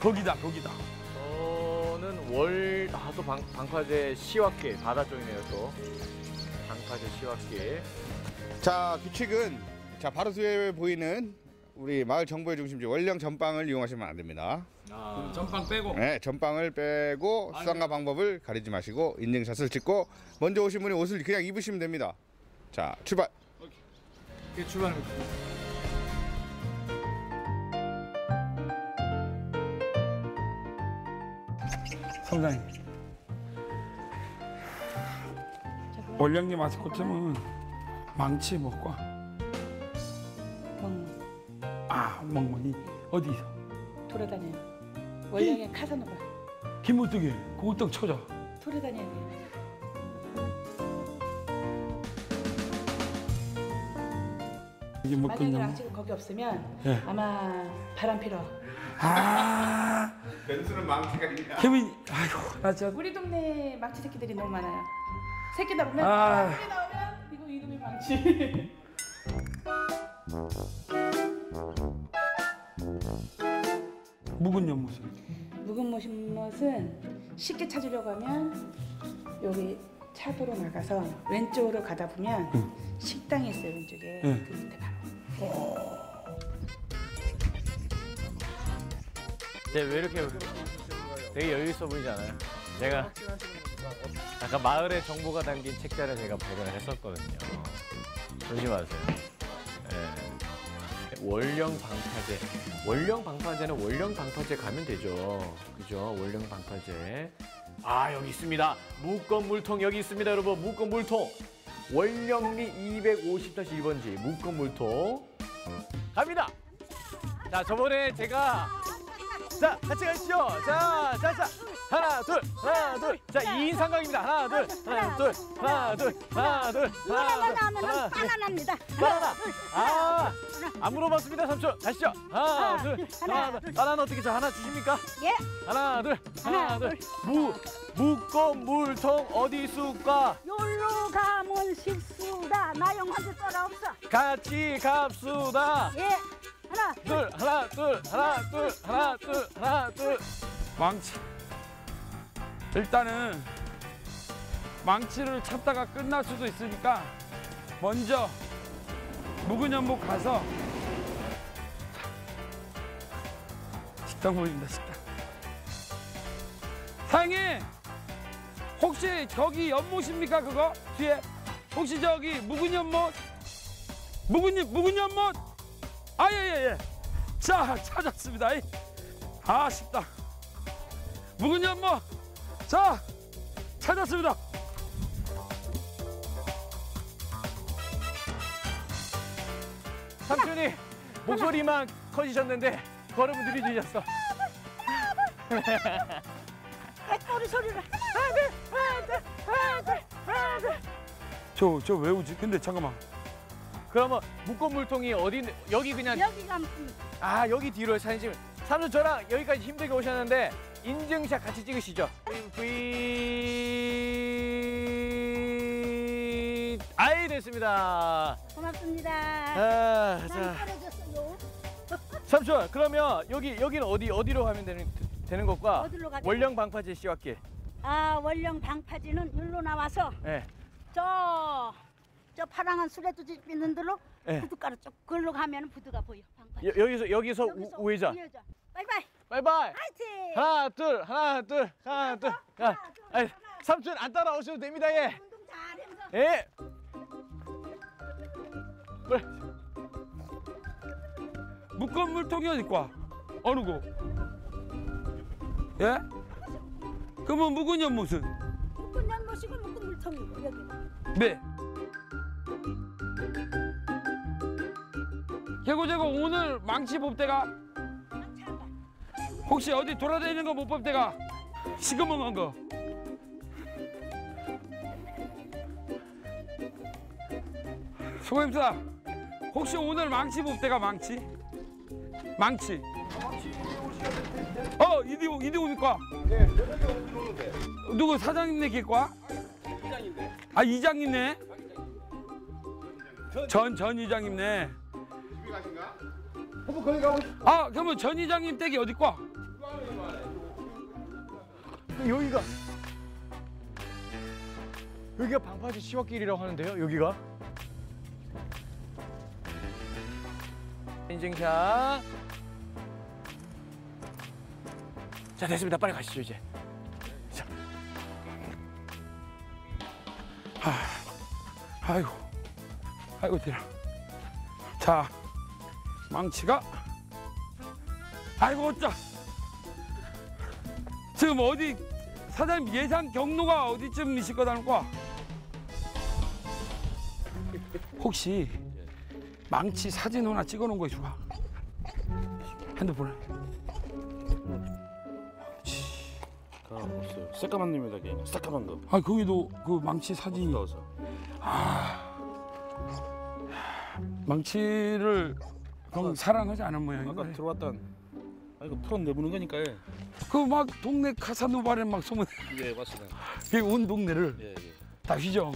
거기다 거기다. 저는 월, 아, 또 방, 방파제 시와길, 바다 쪽이네요, 또. 방파제 시와길. 자 규칙은 자 바로 뒤에 보이는 우리 마을 정보의 중심지 원령 전방을 이용하시면 안 됩니다. 아, 전방 빼고. 네, 전방을 빼고 수상과 방법을 가리지 마시고 인증샷을 찍고 먼저 오신 분이 옷을 그냥 입으시면 됩니다. 자 출발. 그 출발합니다. 성장님. 원령리 마스코트는 망치 먹고 아 멍멍이 어디서 돌아다녀요. 원령의 카사노바 김우뚝이 그떡 쳐줘. 돌아다녀야 돼요. 이게 뭐 만약에 끝나? 아직 거기 없으면 예. 아마 바람 피러. 아 변수는 망치가 있냐? 케빈 아이고 나 진짜 우리 동네 망치 새끼들이 너무 많아요. 새끼 나오면 아. 새끼 나오면 이거 이름이 망치. 묵은 연못은 묵은 못은 쉽게 찾으려고 하면 여기 차도로 나가서 왼쪽으로 가다 보면 식당이 있어요 왼쪽에 응. 그 밑에 바로. 쟤왜 이렇게 되게 여유 있어 보이지 않아요? 제가 약간 마을의 정보가 담긴 책자를 제가 발견을 했었거든요. 조심하세요. 예. 원령 방파제. 원령 방파제는 원령 방파제 가면 되죠. 그죠? 원령 방파제. 아, 여기 있습니다. 묵건 물통 여기 있습니다, 여러분. 묵건 물통. 원령리 250-1번지 묵건 물통. 갑니다. 자, 저번에 제가 자, 같이 가시죠. 자, 자, 자. 하나, 둘, 하나, 둘. 자, 2인 삼각입니다. 하나, 둘, 하나, 둘, 하나, 둘, 하나, 둘, 하나, 둘, 하나, 바나나입니다. 바나나. 아, 안 물어봤습니다, 삼촌. 가시죠. 하나, 둘, 하나, 둘. 바나나 어떻게 저 하나 주십니까? 예. 하나, 둘, 하나, 둘. 무, 묵건 물통 어디 있을까? 요로 가면 실수다. 나영한테 따라 없어. 같이 갑수다. 예. 하나. 둘, 하나, 둘, 하나, 둘, 하나, 둘, 하나, 둘. 망치. 일단은 망치를 찾다가 끝날 수도 있으니까 먼저 연못 가서 식당 보입니다 식당. 사장님 혹시 저기 연못입니까 그거 뒤에 혹시 저기 묵은 연못 묵은 연- 묵은 연못 아 예 예 예 자 찾았습니다 이. 아 식당 묵은 연못 자 찾았습니다 삼촌이 목소리만 커지셨는데 걸음은 느리지셨어. 백돌이 소리를. 저저왜 오지 근데 잠깐만 그러면 묵건 물통이 어디 여기 그냥 여기가 아 여기 뒤로 사진 찍으면 삼촌 저랑 여기까지 힘들게 오셨는데 인증샷 같이 찍으시죠. 뿌이 아이 됐습니다. 고맙습니다. 아, 난 자. 삼촌 그러면 여기 여기는 어디 어디로 가면 되는 되는 것과 어디로 가죠? 원령 방파제 씨와길. 아 원령 방파제는 일로 나와서 예. 저. 저 파랑한 수레뚜집 있는 데로 예. 부둣가로 쭉 걸로 가면 부두가 보여. 방파제. 여, 여기서 여기서 우, 우회전. 우회전. 바이바이. 바이바이. 파이팅. 하나 둘 하나 둘 하나 둘. 야, 아이, 삼촌 안 따라오셔도 됩니다 예. 운동 잘하면서. 예. 그래. 묵건 물통이 어디 과 어느 곳 예? 그러면 묵은 연못은 묶은 연못이고 묶은 물통이고 여기. 네 개고제고 오늘 망치 뽑대가 혹시 어디 돌아다니는 거못 뽑대가 시커먼 거 수고했습니다 혹시 오늘 망치 봅대가 망치? 망치. 어 이디오 오는데? 누구 사장님네 길과? 아 이장님네. 전 전 이장님네. 가신가? 한번 거기 가고 싶. 아 그러면 전 이장님 댁이 어디과? 여기가 여기가 방파제 시화길이라고 하는데요. 여기가 인증샷. 자 됐습니다. 빨리 가시죠 이제. 자. 아이고 아이고 되라. 자 망치가 아이고 어쩌. 지금 어디 사장님 예상 경로가 어디쯤이실 거다는 거? 혹시 망치 사진 하나 찍어놓은 거 있을까? 핸드폰에. 아 없어요. 새까만 놈이다 걔. 새까만 거. 아 거기도 그 망치 사진이. 넣어서. 망치를 그럼 사랑하지 않은 모양이네. 아까 들어왔던. 아 이거 풀어 내보는 거니까. 예, 그막 동네 카사노바에 막 소문. 예 맞습니다. 그온 동네를 예 예. 다 휘정.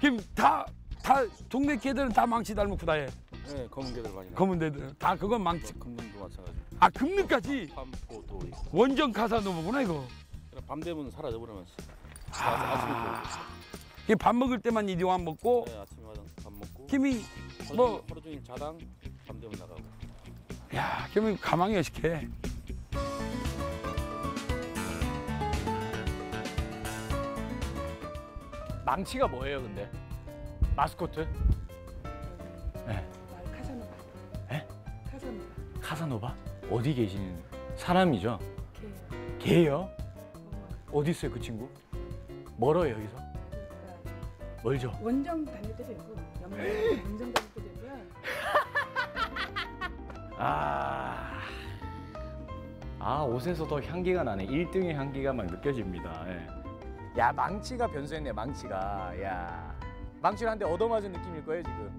그럼 다 다 동네 개들은 다 망치 닮고 다 해. 예 검은 개들 많이. 나. 검은 데들 다 그건 망치. 금능도 마찬가지. 아 금리까지 판포도 있고. 원정 카사노바구나 이거. 밤 되면 사라져 버리면서. 아, 아침에 밥 먹을 때만 이디오 안 먹고 또. 네 아침에 와서 밥 먹고. 김이 뭐- 하루 종일 자당. 밤 되면 나가고. 야 김이 가망이 어식해. 망치가 뭐예요, 근데? 마스코트? 카사노바. 에? 카사노바. 카사노바? 어디 계시는 사람이죠? 이렇게 개요? 어, 어디 있어요, 그 친구? 멀어요, 여기서? 그러니까 멀죠? 원정 다닐 때도 있고 연말 원정 다닐 때도 있고요. 아. 아, 옷에서 더 향기가 나네. 1등의 향기가 막 느껴집니다. 예. 야, 망치가 변수했네, 망치가. 야. 망치를 한 대 얻어맞은 느낌일 거예요, 지금.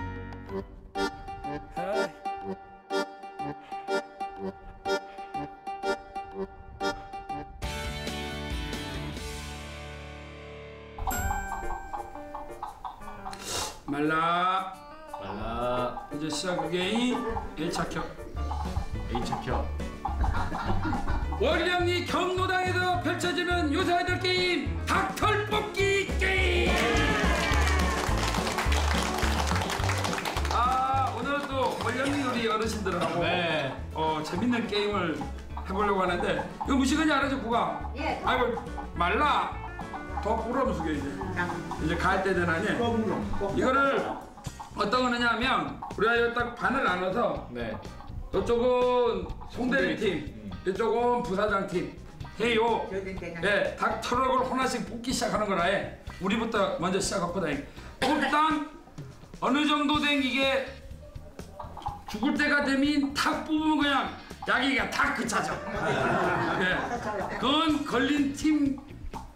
말라 아, 이제 시작하게 1차 켜. A차 켜. 월령리 경로당에서 펼쳐지는 요사이들 게임 닭털 뽑기 게임. 아 오늘 또 월령리 우리 어르신들하고 네. 어 재밌는 게임을 해보려고 하는데 이거 무시간이 알아줘 구가. 예. 아이고 말라. 더 불어면서 이제 이제 갈 때 되나니. 이거를 어떤 거냐면 우리가 이거 딱 반을 나눠서 네. 이쪽은 송대리 팀, 이쪽은 부사장 팀 해요. 예, 닭 털럭을 하나씩 뽑기 시작하는 거라 해. 우리부터 먼저 시작합니다. 일단 어느 정도 된 이게 죽을 때가 되면 탁 뽑으면 그냥 야기가 탁 그차죠. 예, 그건 걸린 팀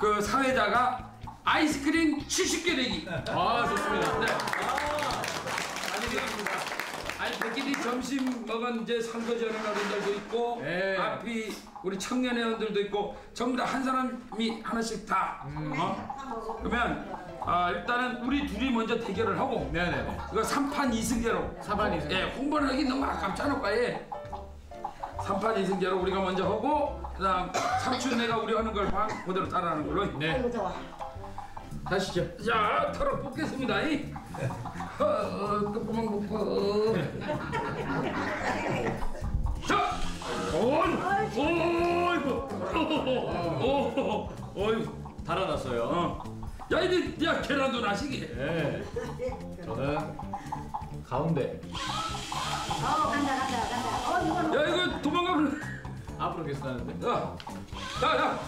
그 사회자가 아이스크림 70개 내기. 아, 좋습니다. 네. 아니 백일이 점심 먹은 이제 설거지 하는 어른들도 있고 네. 앞이 우리 청년 회원들도 있고 전부 다 한 사람이 하나씩 다 어? 그러면 아, 일단은 우리 둘이 먼저 대결을 하고 네네네. 이거 3판 2승제로 3판 2승. 예, 홍보를 하기 너무 아깝잖아 예. 3판 2승제로 우리가 먼저 하고 그다음 삼촌네가 우리 하는 걸 봐, 그대로 따라하는 걸로 네. 가시죠. 자, 털어 뽑겠습니다. 이. 어, 끝구멍 묶어. 자, 온, 어이구, 오, 어이구, 달아났어요. 어. 야, 이제 야 계란도 나시게. 네. 저는 가운데. 야, 이거 도망가면, 앞으로 계속 가는데. 야, 야, 야.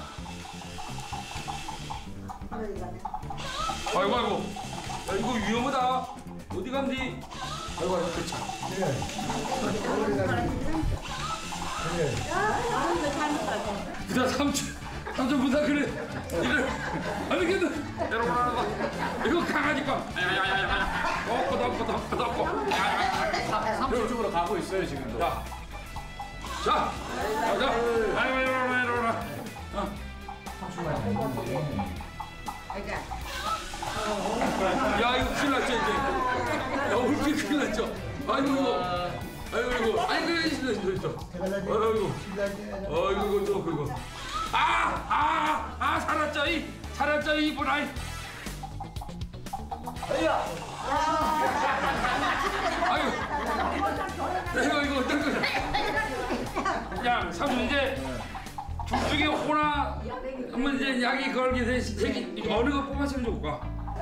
아이고, 아이고, 야, 이거 위험하다. 어디 간디? 아이고, 아이고, 그차. 부자 삼촌 삼촌 부자 그래 이래 아니 근데 여러분 하나 이거 강아지 거 야야야야 덮고 덮고 덮고 덮고 야야야 저쪽으로 가고 있어요 지금도. 자, 자, 가자. 아이고, 이리 오라, 이리 오라. 어. 야, 이거 큰일 났죠, 이제. 야, 우리 큰일 났죠. 아이고, 이거. 아이고, 이거. 아이고, 이거, 이거, 이거. 아이고. 아이고, 이거 또, 그거. 아, 아, 아, 살았죠, 이. 살았죠, 이분, 아이. 아유. 이거 이거 어떤 거야? 야, 삼촌 이제 둘 중에 하나 한번 이제 약이 걸게 돼. 색이 어느 거 뽑아서는 좋을까?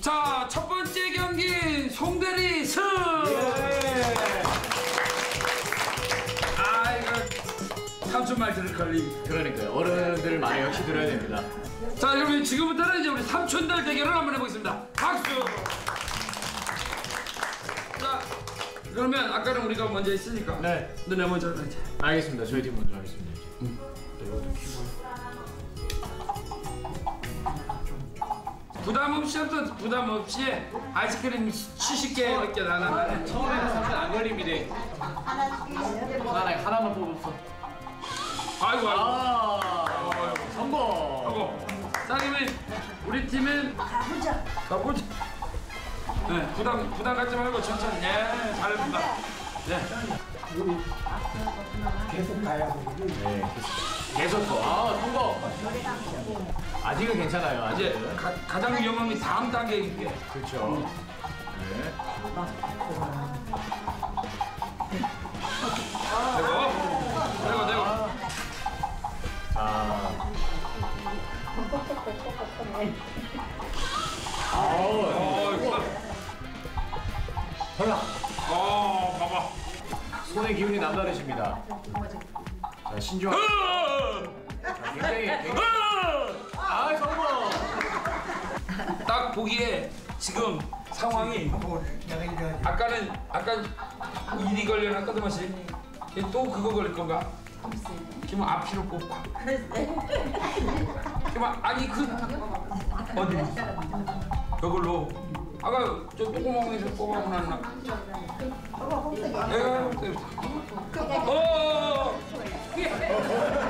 자, 첫 번째 경기 송대리 승. 아 이거 삼촌 말 들을 걸림. 그러니까요. 어른들 말 역시 들어야 됩니다. 자, 그러면 지금부터는 이제 우리 삼촌들 대결을 한번 해보겠습니다. 박수. 자, 그러면 아까는 우리가 먼저 했으니까. 네. 너네 먼저 하자. 알겠습니다. 저희 팀 먼저 하겠습니다. 부담 없이 해도 부담 없이 아이스크림 70개 넘게 나나는 처음에는 삼촌 안 걸립니다. 하나 하나만 뽑았어. 아이고 아이고. 아, 성공. 자 그러면 우리 팀은 가보자 가보자 네 부담 부담 갖지 말고 천천히 예 잘합니다 네 네. 계속 더. 아, 성공. 아직은 괜찮아요. 아직은. 가, 가장 위험한 게 다음 단계인데 그렇죠. 네. 되고 되고 되고 자. 아우. 어 이거 어 봐봐 손의 기운이 남다르십니다. 자, 신중하게. 자, 굉장히, 굉장히. 아, 성공! 딱 보기에 지금 상황이 아까는 아까 일이 걸려놨거든 마시 또 그거 걸릴 건가? 그럼 앞뒤로 뽑아 그럼 아니 그 어디 그걸로 아까 저 똥구멍에서 뽑아보놨나 내가 어 어! 어!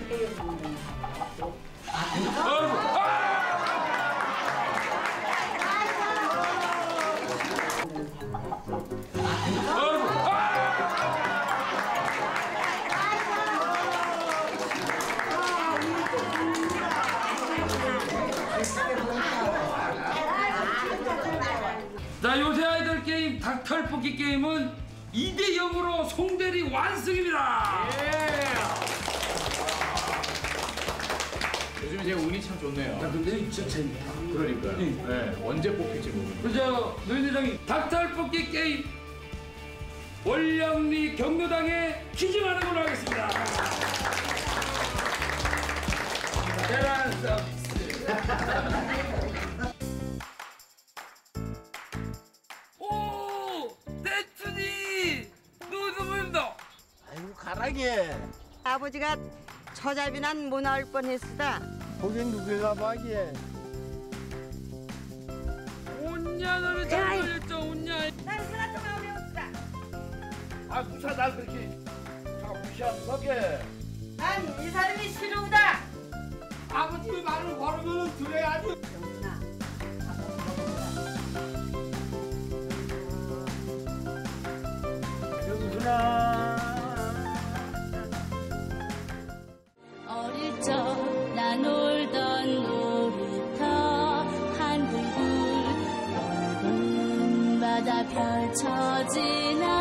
2대 0으로 송대리 완승입니다. 요즘 이제 운이 참 좋네요. 야 근데 진짜 재밌다. 그러니까요. 네, 언제 뽑힐지 모르는. 그저 노인 회장이 닭털 뽑기 게임 월량리 경로당에 퀴즈하는 걸로 하겠습니다. 계란 서비스. 가라게. 아버지가 처자비난 못 나올 뻔했으다. 거긴 누구가 봐게. 온냐 너는 잘 걸렸죠, 온냐. 아 무사 날 그렇게 다 무시하는 거게. 난이 사람이 싫어다. 아버님이 말을 걸으면 들어야지. छ